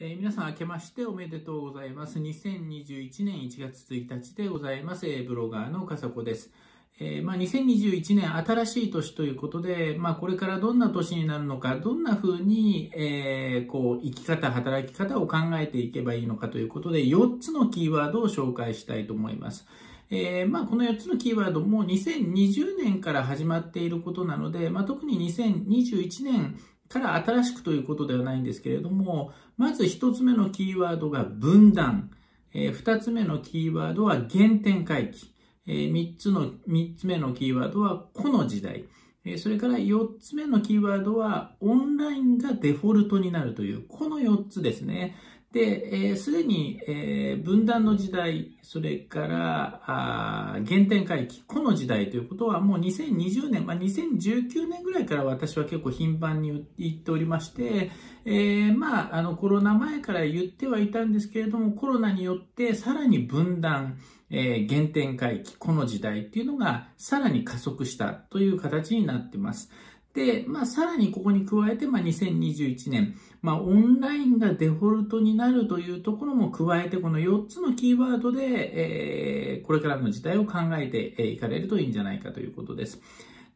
えー、皆さん明けましておめでとうございます。2021年1月1日でございます。えー、ブロガーのかさこです。えー、まあ、2021年新しい年ということで、まあ、これからどんな年になるのか、どんな風に、えー、こう、生き方、働き方を考えていけばいいのかということで、4つのキーワードを紹介したいと思います。えー、まあ、この4つのキーワードも2020年から始まっていることなので、まあ、特に2021年から新しくということではないんですけれども、まず1つ目のキーワードが分断。えー、つ目のキーワードは原点回帰。えー、つの、三つ目のキーワードはこの時代。えー、それから4つ目のキーワードはオンラインがデフォルトになるという、この4つですね。で、す、えー、で、に、えー、分断の時代、それから、あ原点回帰、この時代ということはもう2020年、まあ、2019年ぐらいから私は結構頻繁に言っておりまして、えー、まあ、あのコロナ前から言ってはいたんですけれども、コロナによってさらに分断、えー、原点回帰、この時代っていうのがさらに加速したという形になっています。で、まあ、さらにここに加えて、まあ、2021年、まあ、オンラインがデフォルトになるというところも加えて、この4つのキーワードで、えー、これからの時代を考えていかれるといいんじゃないかということです。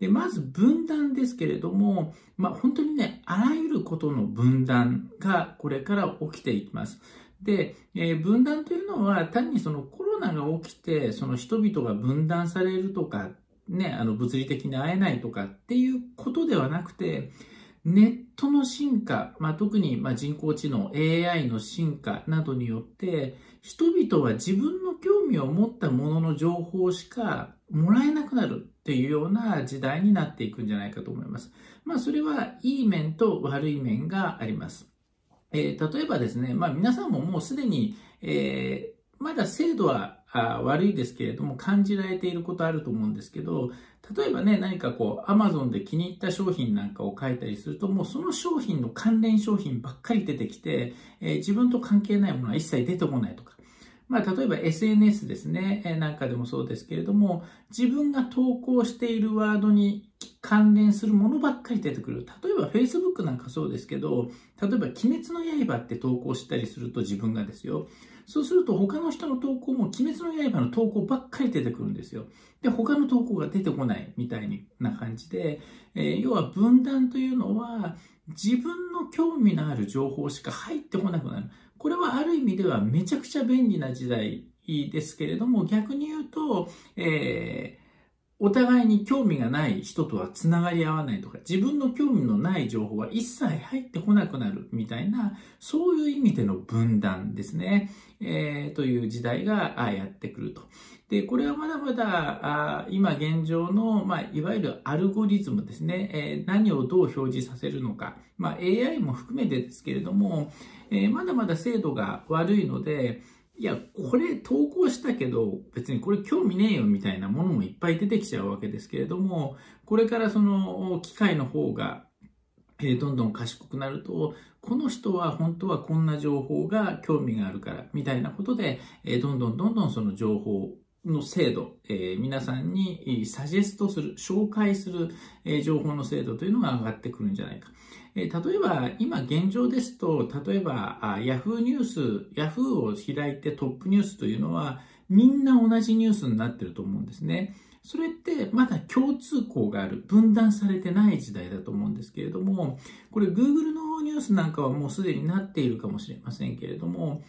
で、まず分断ですけれども、まあ、本当にね、あらゆることの分断がこれから起きていきます。で、えー、分断というのは単にそのコロナが起きて、その人々が分断されるとかね、あの物理的に会えないとかっていうことではなくて、ネットの進化、まあ、特にま人工知能、AI の進化などによって、人々は自分の興味を持ったものの情報しかもらえなくなるっていうような時代になっていくんじゃないかと思います。まあ、それはいい面と悪い面があります。えー、例えばですね、まあ、皆さんももうすでに、えー、まだ精度はあ悪いですけれども感じられていることあると思うんですけど、例えばね、何かこう、アマゾンで気に入った商品なんかを書いたりすると、もうその商品の関連商品ばっかり出てきて、えー、自分と関係ないものは一切出てこないとか。まあ、例えば SNS ですね、えー、なんかでもそうですけれども、自分が投稿しているワードに関連するものばっかり出てくる。例えば Facebook なんかそうですけど、例えば鬼滅の刃って投稿したりすると自分がですよ。そうすると他の人の投稿も鬼滅の刃の投稿ばっかり出てくるんですよ。で、他の投稿が出てこないみたいな感じで、えー、要は分断というのは自分の興味のある情報しか入ってこなくなる。これはある意味ではめちゃくちゃ便利な時代ですけれども、逆に言うと、えーお互いに興味がない人とは繋がり合わないとか、自分の興味のない情報は一切入ってこなくなるみたいな、そういう意味での分断ですね。えー、という時代がやってくると。で、これはまだまだ、あ今現状の、まあ、いわゆるアルゴリズムですね、えー、何をどう表示させるのか、まあ、AI も含めてですけれども、えー、まだまだ精度が悪いので、いや、これ投稿したけど、別にこれ興味ねえよみたいなものもいっぱい出てきちゃうわけですけれども、これからその機械の方が、えどんどん賢くなると、この人は本当はこんな情報が興味があるから、みたいなことで、えどんどんどんどんその情報の精度、えー、皆さんにサジェストする、紹介する、えー、情報の精度というのが上がってくるんじゃないか。え、例えば、今現状ですと、例えばあ、Yahoo ニュース、Yahoo を開いてトップニュースというのは、みんな同じニュースになってると思うんですね。それってまだ共通項がある、分断されてない時代だと思うんですけれども、これ Google のニュースなんかはもうすでになっているかもしれませんけれども、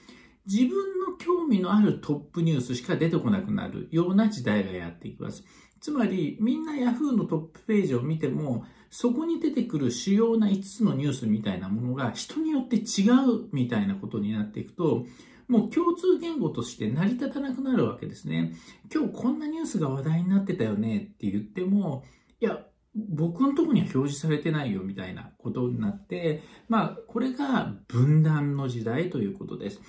自分の興味のあるトップニュースしか出てこなくなるような時代がやってきます。つまり、みんな Yahoo のトップページを見ても、そこに出てくる主要な5つのニュースみたいなものが人によって違うみたいなことになっていくと、もう共通言語として成り立たなくなるわけですね。今日こんなニュースが話題になってたよねって言っても、いや、僕のとこには表示されてないよみたいなことになって、まあ、これが分断の時代ということです。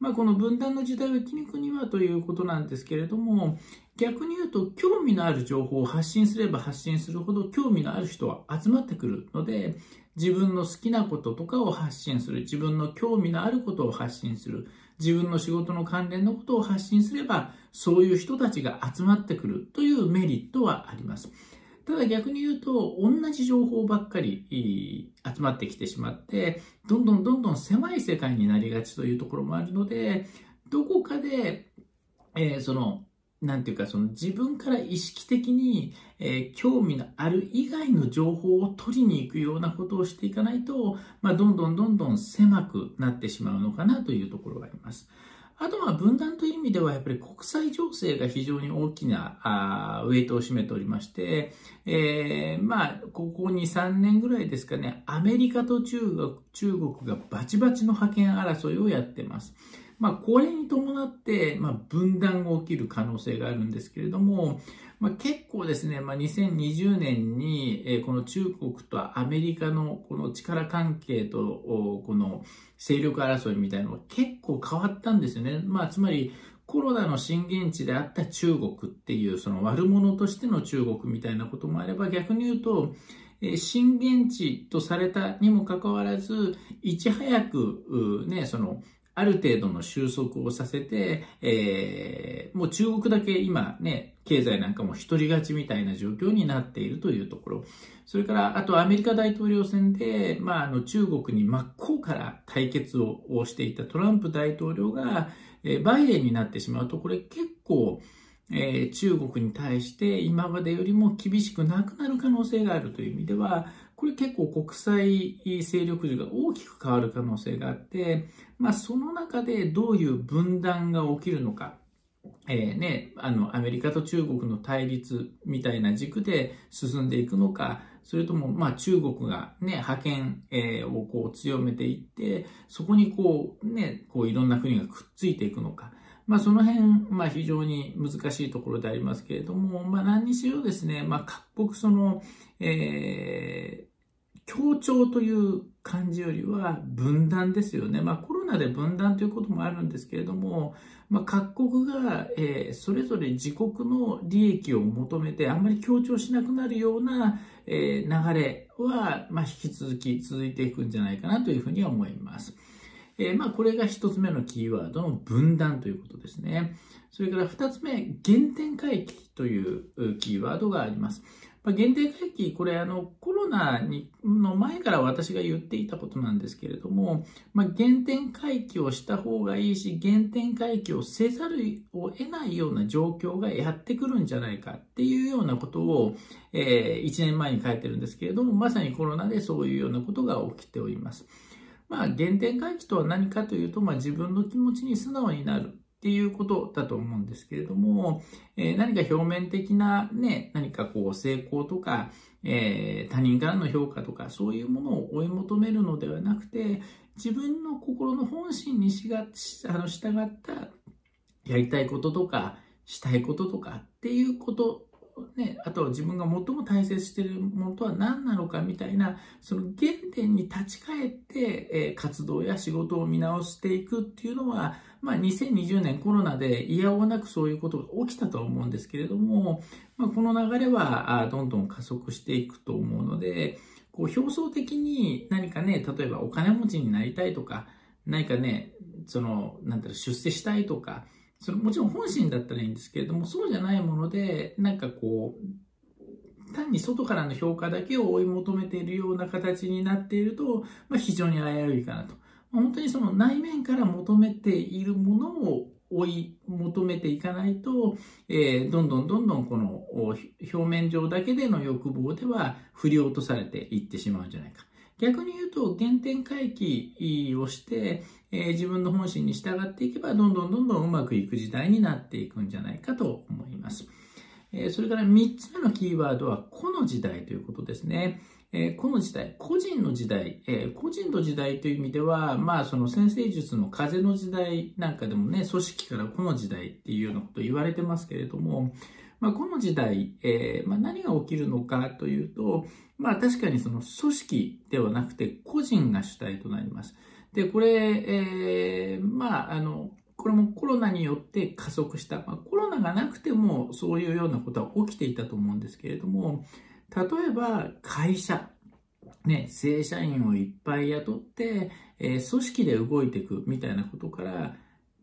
まあ、この分断の時代を生き抜くにはということなんですけれども、逆に言うと、興味のある情報を発信すれば発信するほど、興味のある人は集まってくるので、自分の好きなこととかを発信する、自分の興味のあることを発信する、自分の仕事の関連のことを発信すれば、そういう人たちが集まってくるというメリットはあります。ただ逆に言うと、同じ情報ばっかり集まってきてしまって、どんどんどんどん狭い世界になりがちというところもあるので、どこかで、えー、その、なんていうか、その自分から意識的に、えー、興味のある以外の情報を取りに行くようなことをしていかないと、まあ、どんどんどんどん狭くなってしまうのかなというところがあります。あとは分断という意味では、やっぱり国際情勢が非常に大きなあウェイトを占めておりまして、えー、まあ、ここ2、3年ぐらいですかね、アメリカと中国中国がバチバチの覇権争いをやってます。まあ、これに伴って、まあ、分断が起きる可能性があるんですけれども、まあ、結構ですね、まあ、2020年に、えー、この中国とアメリカのこの力関係と、この勢力争いみたいなのが結構変わったんですよね。まあ、つまり、コロナの震源地であった中国っていう、その悪者としての中国みたいなこともあれば、逆に言うと、震源地とされたにもかかわらず、いち早く、ね、その、ある程度の収束をさせて、えー、もう中国だけ今ね、経済なんかも一人勝ちみたいな状況になっているというところ。それから、あとアメリカ大統領選で、まあ、あの中国に真っ向から対決をしていたトランプ大統領が、えバイデンになってしまうと、これ結構、えー、中国に対して今までよりも厳しくなくなる可能性があるという意味では、これ結構国際勢力図が大きく変わる可能性があって、まあその中でどういう分断が起きるのか、えー、ね、あの、アメリカと中国の対立みたいな軸で進んでいくのか、それとも、まあ中国がね、覇権、えー、をこう強めていって、そこにこうね、こういろんな国がくっついていくのか。まあその辺、まあ非常に難しいところでありますけれども、まあ何にしろですね、まあ各国その、えー、協調という感じよりは分断ですよね。まあコロナで分断ということもあるんですけれども、まあ各国が、えー、それぞれ自国の利益を求めてあんまり強調しなくなるような、えー、流れは、まあ引き続き続いていくんじゃないかなというふうには思います。えー、まあこれが一つ目のキーワードの分断ということですね。それから二つ目、原点回帰というキーワードがあります。まあ、限定回帰、これあのコロナにの前から私が言っていたことなんですけれども、まあ、原点回帰をした方がいいし、原点回帰をせざるを得ないような状況がやってくるんじゃないかっていうようなことを、えー、1年前に書いてるんですけれども、まさにコロナでそういうようなことが起きております。まあ、原点回帰とは何かというと、まあ、自分の気持ちに素直になる。っていうことだと思うんですけれども、えー、何か表面的なね、何かこう成功とか、えー、他人からの評価とか、そういうものを追い求めるのではなくて、自分の心の本心にしがあの従ったやりたいこととか、したいこととかっていうことね、あとは自分が最も大切しているものとは何なのかみたいな、その原点に立ち返って、えー、活動や仕事を見直していくっていうのは、まあ、2020年コロナで嫌おなくそういうことが起きたと思うんですけれども、まあ、この流れはどんどん加速していくと思うので、こう表層的に何かね、例えばお金持ちになりたいとか、何かね、その、なんていう出世したいとか、それもちろん本心だったらいいんですけれども、そうじゃないもので、なんかこう、単に外からの評価だけを追い求めているような形になっていると、まあ、非常に危ういかなと。本当にその内面から求めているものを追い求めていかないと、えー、どんどんどんどんこの表面上だけでの欲望では振り落とされていってしまうんじゃないか。逆に言うと、原点回帰をして、えー、自分の本心に従っていけば、どんどんどんどんうまくいく時代になっていくんじゃないかと思います。えー、それから3つ目のキーワードは、この時代ということですね。えー、この時代、個人の時代、えー、個人の時代という意味では、まあ、その先生術の風の時代なんかでもね、組織からこの時代っていうようなこと言われてますけれども、まあ、この時代、えーまあ、何が起きるのかというと、まあ確かにその組織ではなくて個人が主体となります。で、これ、えー、まああの、これもコロナによって加速した。まあ、コロナがなくてもそういうようなことは起きていたと思うんですけれども、例えば会社、ね、正社員をいっぱい雇って、えー、組織で動いていくみたいなことから、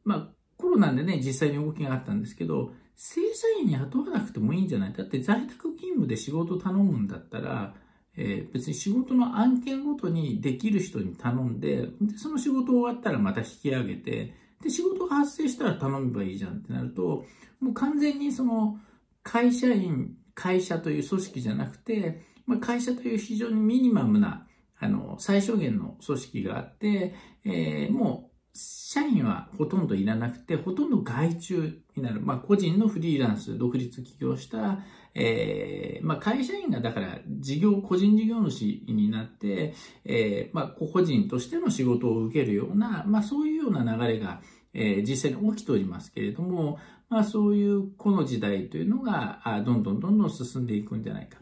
まあコロナでね、実際に動きがあったんですけど、正社員に雇わなくてもいいんじゃない？だって在宅勤務で仕事頼むんだったら、えー、別に仕事の案件ごとにできる人に頼んで、でその仕事終わったらまた引き上げて、で、仕事が発生したら頼めばいいじゃんってなると、もう完全にその会社員、会社という組織じゃなくて、まあ、会社という非常にミニマムな、あの、最小限の組織があって、えー、もう社員はほとんどいらなくて、ほとんど外注になる。まあ、個人のフリーランス、独立起業した、えー、まあ、会社員がだから事業、個人事業主になって、えー、まあ、個人としての仕事を受けるような、まあ、そういうような流れが、えー、実際に起きておりますけれども、まあ、そういうこの時代というのが、どんどんどんどん進んでいくんじゃないか。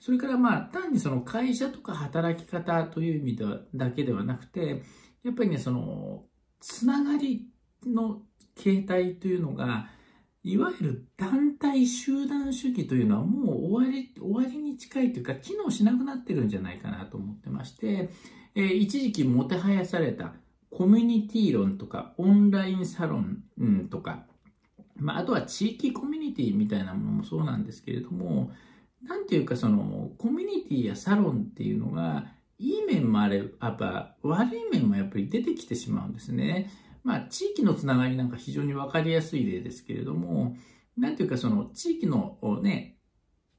それからまあ、単にその会社とか働き方という意味ではだけではなくて、やっぱりね、その、つながりの形態というのが、いわゆる団体集団主義というのはもう終わり、終わりに近いというか、機能しなくなってるんじゃないかなと思ってまして、えー、一時期もてはやされたコミュニティ論とか、オンラインサロン、とか、まあ、あとは地域コミュニティみたいなものもそうなんですけれども、なんていうかその、コミュニティやサロンっていうのが、いい面もあれば、悪い面もやっぱり出てきてしまうんですね。まあ、地域のつながりなんか非常にわかりやすい例ですけれども、なんていうかその地域のね、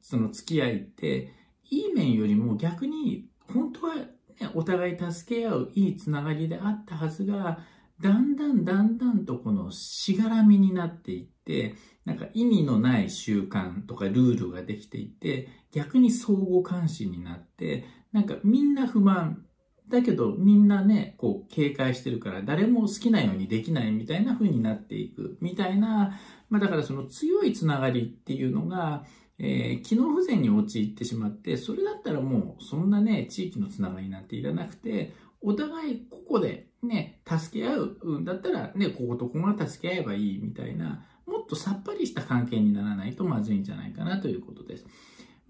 その付き合いって、いい面よりも逆に、本当は、ね、お互い助け合ういいつながりであったはずが、だんだんだんだんとこのしがらみになっていって、なんか意味のない習慣とかルールができていて、逆に相互監視になって、なんかみんな不満。だけどみんなね、こう警戒してるから誰も好きなようにできないみたいな風になっていくみたいな、まあだからその強いつながりっていうのが、えー、機能不全に陥ってしまって、それだったらもうそんなね、地域のつながりなんていらなくて、お互いここでね、助け合うんだったらね、こことここが助け合えばいいみたいな、もっとさっぱりした関係にならないとまずいんじゃないかなということです。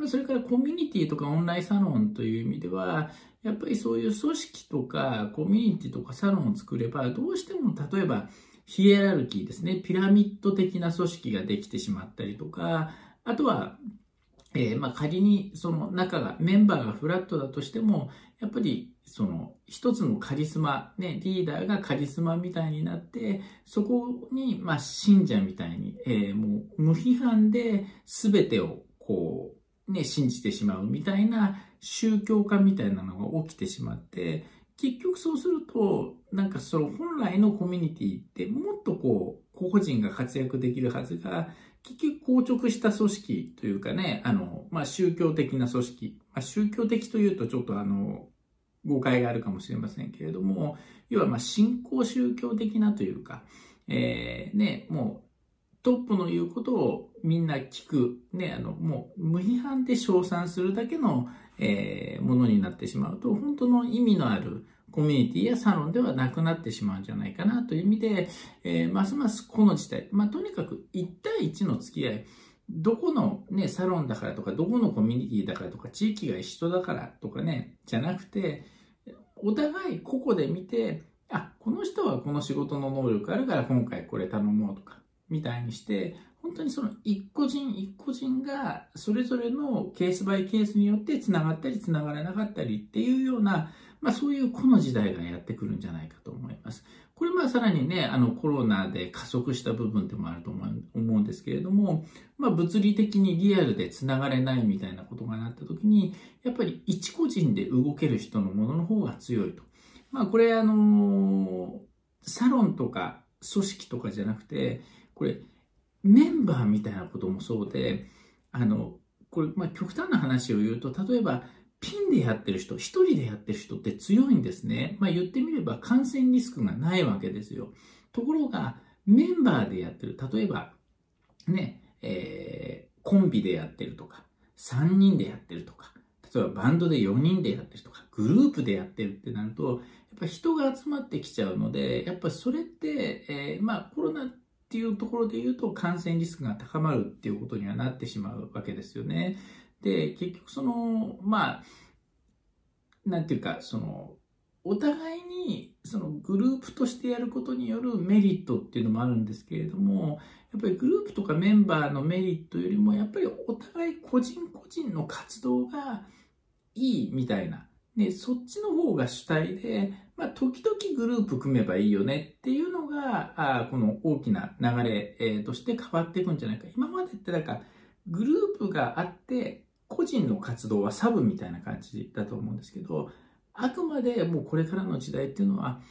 それからコミュニティとかオンラインサロンという意味では、やっぱりそういう組織とかコミュニティとかサロンを作れば、どうしても例えばヒエラルキーですね、ピラミッド的な組織ができてしまったりとか、あとは、えー、まあ仮にその中が、メンバーがフラットだとしても、やっぱりその一つのカリスマ、ね、リーダーがカリスマみたいになって、そこに、まあ信者みたいに、えー、もう無批判で全てをこう、ね、信じてしまうみたいな宗教化みたいなのが起きてしまって、結局そうすると、なんかその本来のコミュニティってもっとこう、個々人が活躍できるはずが、結局硬直した組織というかね、あの、まあ、宗教的な組織。まあ、宗教的というとちょっとあの、誤解があるかもしれませんけれども、要はまあ、信仰宗教的なというか、えー、ね、もうトップの言うことをみんな聞く、ね、あの、もう無批判で称賛するだけの、えー、ものになってしまうと、本当の意味のあるコミュニティやサロンではなくなってしまうんじゃないかなという意味で、えー、ますますこの事態、まあ、とにかく1対1の付き合い、どこのね、サロンだからとか、どこのコミュニティだからとか、地域が一緒だからとかね、じゃなくて、お互い個々で見て、あ、この人はこの仕事の能力あるから今回これ頼もうとか、みたいにして、本当にその一個人一個人がそれぞれのケースバイケースによって繋がったり繋がらなかったりっていうような、まあそういうこの時代がやってくるんじゃないかと思います。これまあさらにね、あのコロナで加速した部分でもあると思うんですけれども、まあ物理的にリアルで繋がれないみたいなことがなった時に、やっぱり一個人で動ける人のものの方が強いと。まあこれあの、サロンとか組織とかじゃなくて、これ、メンバーみたいなこともそうで、あの、これ、まあ、極端な話を言うと、例えば、ピンでやってる人、一人でやってる人って強いんですね。まあ、言ってみれば感染リスクがないわけですよ。ところが、メンバーでやってる、例えば、ね、えー、コンビでやってるとか、3人でやってるとか、例えばバンドで4人でやってるとか、グループでやってるってなると、やっぱ人が集まってきちゃうので、やっぱそれって、えー、まあコロナっていうところで言うと感染リスクが高まるっていうことにはなってしまうわけですよね。で、結局その、まあ、なんていうか、その、お互いにそのグループとしてやることによるメリットっていうのもあるんですけれども、やっぱりグループとかメンバーのメリットよりも、やっぱりお互い個人個人の活動がいいみたいな。で、そっちの方が主体で、まあ、時々グループ組めばいいよねっていうのが、あこの大きな流れ、えー、として変わっていくんじゃないか。今までってなんか、グループがあって、個人の活動はサブみたいな感じだと思うんですけど、あくまでもうこれからの時代っていうのは、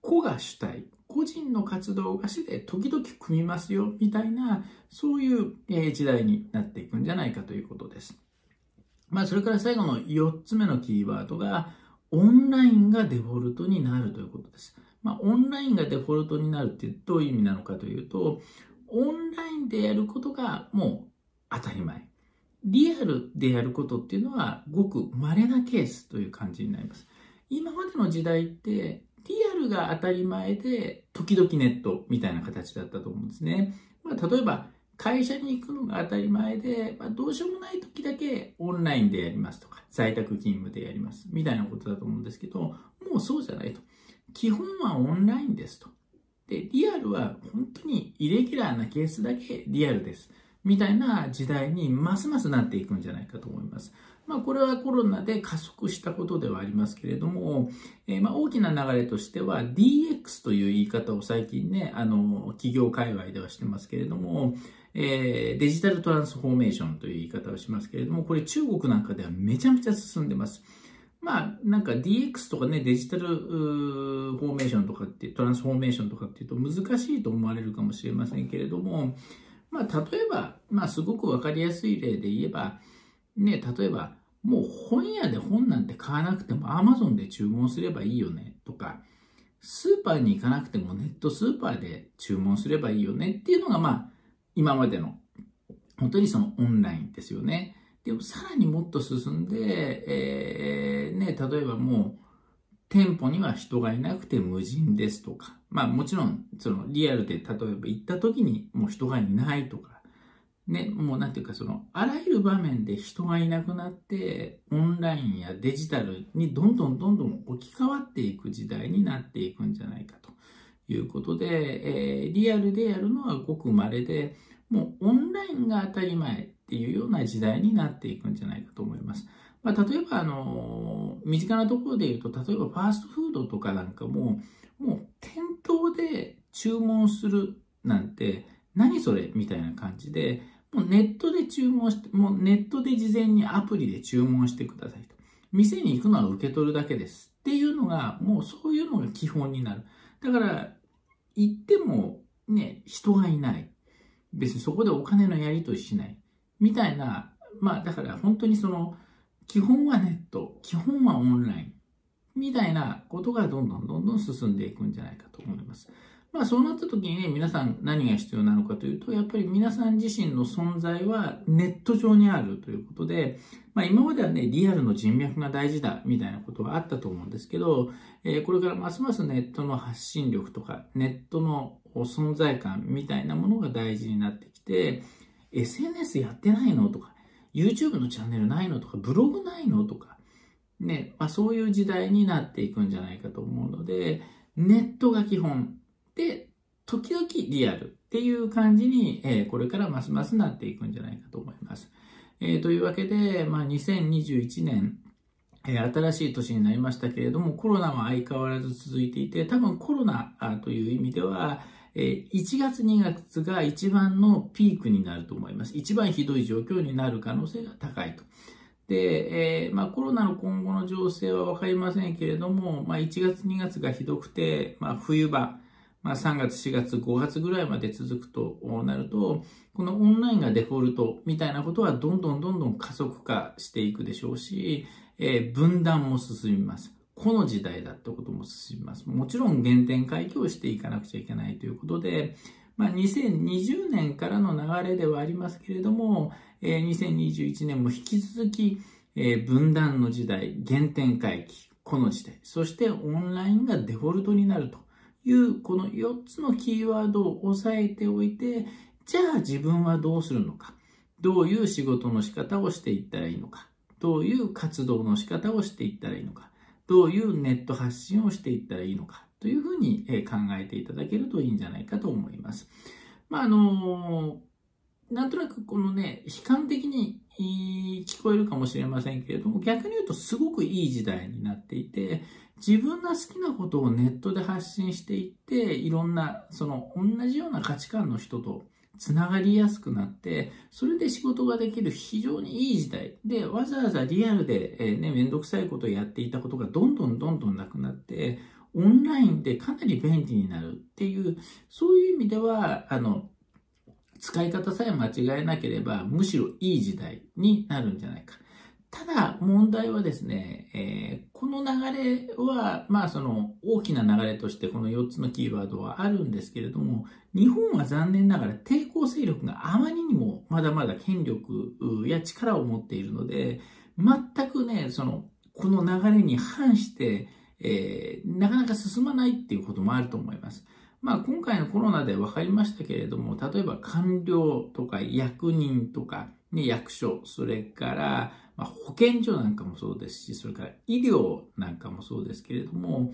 個が主体、個人の活動がしで時々組みますよ、みたいな、そういう時代になっていくんじゃないかということです。まあ、それから最後の4つ目のキーワードが、オンラインがデフォルトになるということです。まあ、オンラインがデフォルトになるってどういう意味なのかというと、オンラインでやることがもう当たり前。リアルでやることっていうのはごく稀なケースという感じになります。今までの時代ってリアルが当たり前で時々ネットみたいな形だったと思うんですね。まあ、例えば会社に行くのが当たり前で、まあ、どうしようもない時だけオンラインでやりますとか、在宅勤務でやりますみたいなことだと思うんですけど、もうそうじゃないと。基本はオンラインですと。で、リアルは本当にイレギュラーなケースだけリアルです。みたいな時代にますますなっていくんじゃないかと思います。まあ、これはコロナで加速したことではありますけれども、えー、ま大きな流れとしては DX という言い方を最近ね、あの、企業界隈ではしてますけれども、えー、デジタルトランスフォーメーションという言い方をしますけれども、これ中国なんかではめちゃめちゃ進んでます。まあ、なんか DX とかね、デジタルフォーメーションとかって、トランスフォーメーションとかっていうと難しいと思われるかもしれませんけれども、まあ、例えば、まあ、すごくわかりやすい例で言えば、ね、例えば、もう本屋で本なんて買わなくても Amazon で注文すればいいよねとか、スーパーに行かなくてもネットスーパーで注文すればいいよねっていうのが、まあ、今までの、本当にそのオンラインですよね。でもさらにもっと進んで、えー、ね、例えばもう、店舗には人がいなくて無人ですとか、まあもちろん、そのリアルで例えば行った時にもう人がいないとか、ね、もうなんていうかその、あらゆる場面で人がいなくなって、オンラインやデジタルにどんどんどんどん置き換わっていく時代になっていくんじゃないかと。いうことで、えー、リアルでやるのはごく稀で、もうオンラインが当たり前っていうような時代になっていくんじゃないかと思います。まあ、例えば、あの、身近なところで言うと、例えばファーストフードとかなんかも、もう店頭で注文するなんて、何それみたいな感じで、もうネットで注文して、もうネットで事前にアプリで注文してくださいと。店に行くのは受け取るだけですっていうのが、もうそういうのが基本になる。だから、行ってもね、人がいない。別にそこでお金のやり取りしない。みたいな、まあだから本当にその、基本はネット、基本はオンライン、みたいなことがどんどんどんどん進んでいくんじゃないかと思います。まあそうなった時にね、皆さん何が必要なのかというと、やっぱり皆さん自身の存在はネット上にあるということで、まあ今まではね、リアルの人脈が大事だみたいなことはあったと思うんですけど、えー、これからますますネットの発信力とか、ネットの存在感みたいなものが大事になってきて、SNS やってないのとか、YouTube のチャンネルないのとか、ブログないのとか、ね、まあ、そういう時代になっていくんじゃないかと思うので、ネットが基本で、時々リアルっていう感じに、えー、これからますますなっていくんじゃないかと思います。えー、というわけで、まあ、2021年、えー、新しい年になりましたけれども、コロナは相変わらず続いていて、多分コロナという意味では、1月2月が一番のピークになると思います。一番ひどい状況になる可能性が高いと。で、えー、まあ、コロナの今後の情勢はわかりませんけれども、まあ、1月2月がひどくて、まあ、冬場、まあ、3月、4月、5月ぐらいまで続くとなると、このオンラインがデフォルトみたいなことはどんどんどんどん加速化していくでしょうし、えー、分断も進みます。この時代だってことも進みます。もちろん原点回帰をしていかなくちゃいけないということで、まあ、2020年からの流れではありますけれども、えー、2021年も引き続き、えー、分断の時代、原点回帰、この時代、そしてオンラインがデフォルトになるという、この4つのキーワードを押さえておいて、じゃあ自分はどうするのか、どういう仕事の仕方をしていったらいいのか、どういう活動の仕方をしていったらいいのか、どういうネット発信をしていったらいいのかというふうに考えていただけるといいんじゃないかと思います。まあ、あのなんとなくこのね、悲観的に聞こえるかもしれませんけれども、逆に言うとすごくいい時代になっていて、自分が好きなことをネットで発信していって、いろんな、その同じような価値観の人とつながりやすくなって、それで仕事ができる非常にいい時代で、わざわざリアルで、えー、ね、めんどくさいことをやっていたことがどんどんどんどんなくなって、オンラインでかなり便利になるっていう、そういう意味では、あの、使い方さえ間違えなければ、むしろいい時代になるんじゃないか。ただ、問題はですね、えー、この流れは、まあその大きな流れとしてこの4つのキーワードはあるんですけれども、日本は残念ながら抵抗勢力があまりにもまだまだ権力や力を持っているので、全くね、その、この流れに反して、えー、なかなか進まないっていうこともあると思います。まあ今回のコロナで分かりましたけれども、例えば官僚とか役人とか、ね、役所、それから、まあ、保健所なんかもそうですし、それから医療なんかもそうですけれども、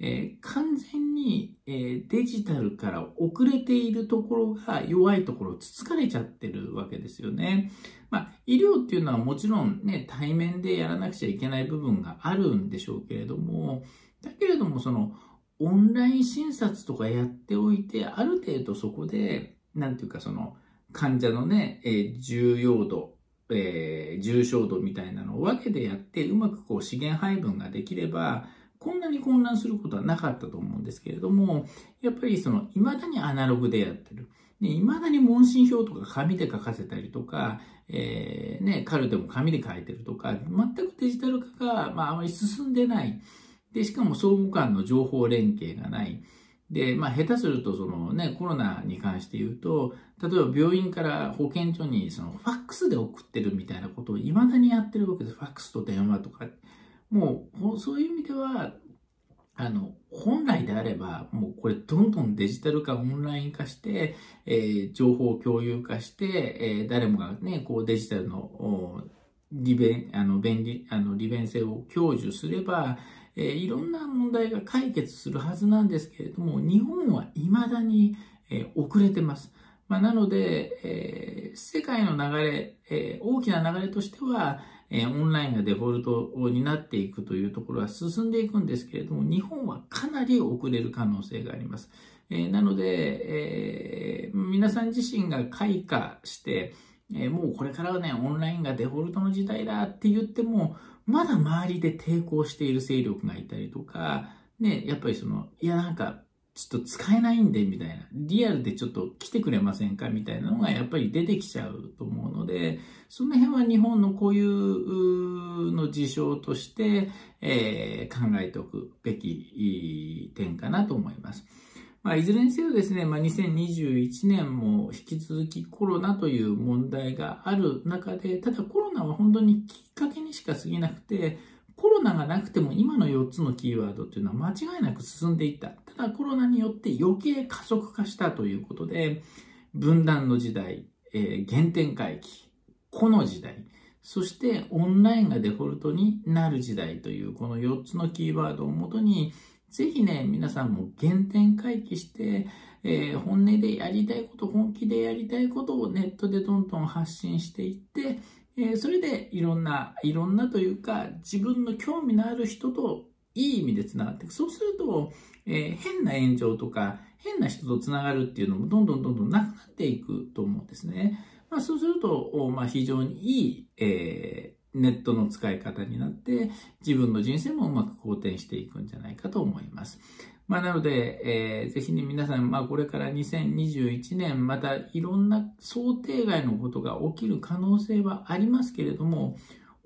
えー、完全に、えー、デジタルから遅れているところが弱いところをつつかれちゃってるわけですよね。まあ、医療っていうのはもちろんね、対面でやらなくちゃいけない部分があるんでしょうけれども、だけれどもその、オンライン診察とかやっておいて、ある程度そこで、なんていうかその、患者のね、えー、重要度、えー、重症度みたいなのを分けてやって、うまくこう資源配分ができれば、こんなに混乱することはなかったと思うんですけれども、やっぱりその、未だにアナログでやってる。ね、未だに問診票とか紙で書かせたりとか、えー、ね、カルテも紙で書いてるとか、全くデジタル化が、まあ、あまり進んでない。で、しかも相互間の情報連携がない。で、まあ、下手すると、そのね、コロナに関して言うと、例えば病院から保健所に、その、ファックスで送ってるみたいなことを未だにやってるわけです。ファックスと電話とか。もう、そういう意味では、あの、本来であれば、もうこれどんどんデジタル化、オンライン化して、えー、情報共有化して、えー、誰もがね、こうデジタルの利便、あの、便利、あの、利便性を享受すれば、えー、いろんな問題が解決するはずなんですけれども、日本は未だに、えー、遅れてます。まあ、なので、えー、世界の流れ、え、大きな流れとしては、え、オンラインがデフォルトになっていくというところは進んでいくんですけれども、日本はかなり遅れる可能性があります。え、なので、えー、皆さん自身が開花して、えー、もうこれからはね、オンラインがデフォルトの時代だって言っても、まだ周りで抵抗している勢力がいたりとか、ね、やっぱりその、いやなんか、ちょっと使えないんで、みたいな。リアルでちょっと来てくれませんかみたいなのがやっぱり出てきちゃうと思うので、その辺は日本のこういうの事象として、えー、考えておくべき点かなと思います。まあ、いずれにせよですね、まあ、2021年も引き続きコロナという問題がある中で、ただコロナは本当にきっかけにしか過ぎなくて、コロナがなくても今の4つのキーワードというのは間違いなく進んでいった。ただコロナによって余計加速化したということで、分断の時代、えー、原点回帰、この時代、そしてオンラインがデフォルトになる時代というこの4つのキーワードをもとに、ぜひね、皆さんも原点回帰して、えー、本音でやりたいこと、本気でやりたいことをネットでどんどん発信していって、えー、それでいろんな、いろんなというか、自分の興味のある人といい意味で繋がっていく。そうすると、えー、変な炎上とか、変な人と繋がるっていうのもどんどんどんどんなくなっていくと思うんですね。まあ、そうすると、まあ、非常にいい、えネットの使い方になって、自分の人生もうまく好転していくんじゃないかと思います。まあ、なので、えー、ぜひね、皆さん、まあ、これから2021年、またいろんな想定外のことが起きる可能性はありますけれども、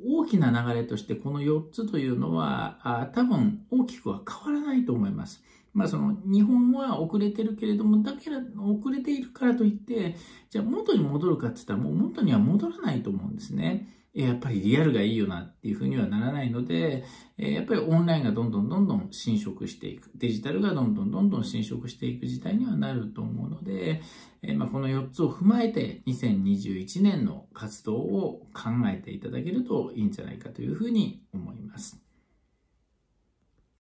大きな流れとしてこの4つというのは、あ多分大きくは変わらないと思います。まあその日本は遅れてるけれども、だけど遅れているからといって、じゃあ元に戻るかって言ったらもう元には戻らないと思うんですね。やっぱりリアルがいいよなっていうふうにはならないので、やっぱりオンラインがどんどんどんどん侵食していく。デジタルがどんどんどんどん侵食していく時代にはなると思うので、まあ、この4つを踏まえて2021年の活動を考えていただけるといいんじゃないかというふうに思います。